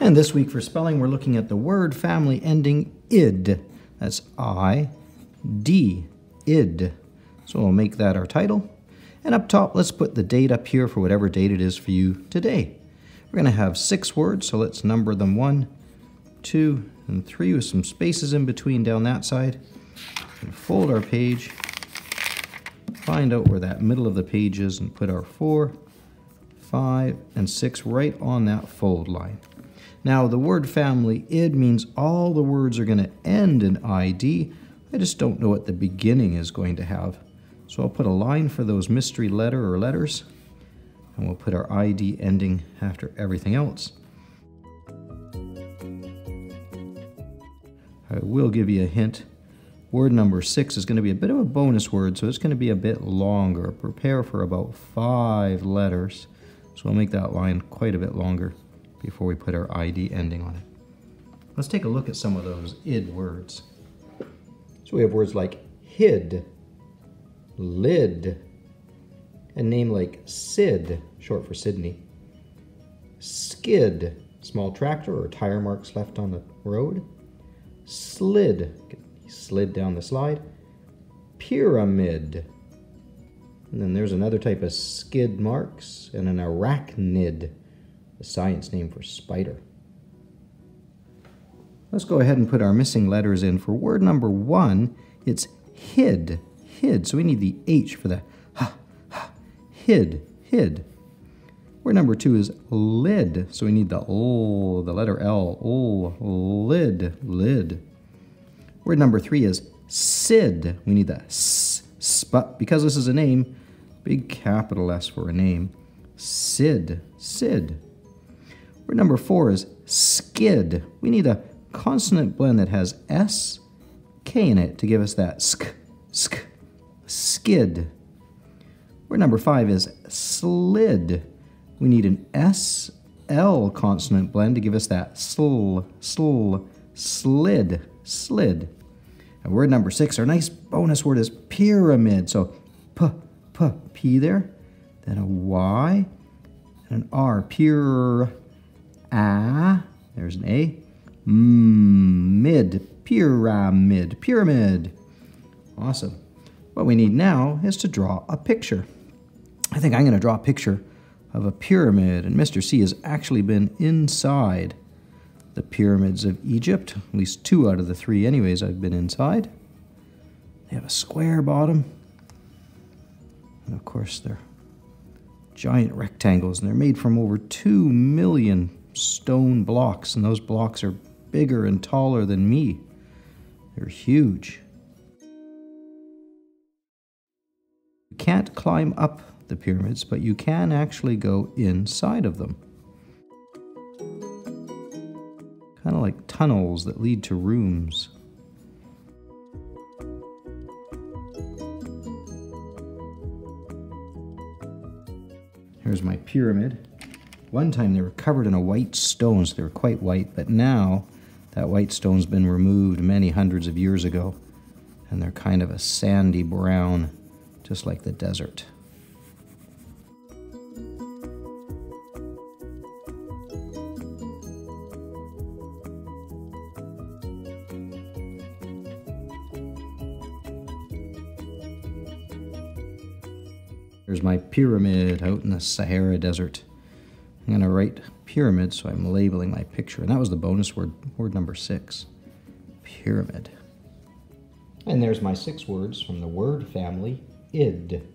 And this week for spelling, we're looking at the word family ending id. That's I, D, id. So we'll make that our title. And up top, let's put the date up here for whatever date it is for you today. We're going to have six words, so let's number them one, two, and three with some spaces in between down that side. And fold our page, find out where that middle of the page is, and put our four, five, and six right on that fold line. Now, the word family id means all the words are going to end in id. I just don't know what the beginning is going to have. So I'll put a line for those mystery letter or letters, and we'll put our ID ending after everything else. I will give you a hint. Word number six is going to be a bit of a bonus word, so it's going to be a bit longer. Prepare for about five letters. So I'll make that line quite a bit longer before we put our ID ending on it. Let's take a look at some of those id words. So we have words like hid, lid, a name like Sid, short for Sydney, skid, small tractor or tire marks left on the road, slid, slid down the slide, pyramid, and then there's another type of skid marks and an arachnid, a science name for spider. Let's go ahead and put our missing letters in. For word number one, it's hid, hid. So we need the H for the ha, ha, hid, hid. Word number two is lid. So we need the L, the letter L, L, lid, lid. Word number three is Sid. We need the S, S, but because this is a name, big capital S for a name. Sid, Sid. Word number four is skid. We need a consonant blend that has S, K in it to give us that sk, sk, skid. Word number five is slid. We need an S, L consonant blend to give us that sl, sl, slid, slid. And word number six, our nice bonus word is pyramid. So p, p, p there, then a Y, and an R, pure, ah, there's an A, Mm, mid, pyramid, pyramid. Awesome. What we need now is to draw a picture. I think I'm going to draw a picture of a pyramid, and Mr. C has actually been inside the pyramids of Egypt. At least two out of the three, anyways, I've been inside. They have a square bottom. And of course, they're giant rectangles, and they're made from over two million stone blocks, and those blocks are bigger and taller than me. They're huge. You can't climb up the pyramids, but you can actually go inside of them. Kind of like tunnels that lead to rooms. Here's my pyramid. One time they were covered in a white stone, so they were quite white, but now that white stone's been removed many hundreds of years ago, and they're kind of a sandy brown, just like the desert. There's my pyramid out in the Sahara Desert. I'm going to write pyramid, so I'm labeling my picture. And that was the bonus word, word number six, pyramid. And there's my six words from the word family, id.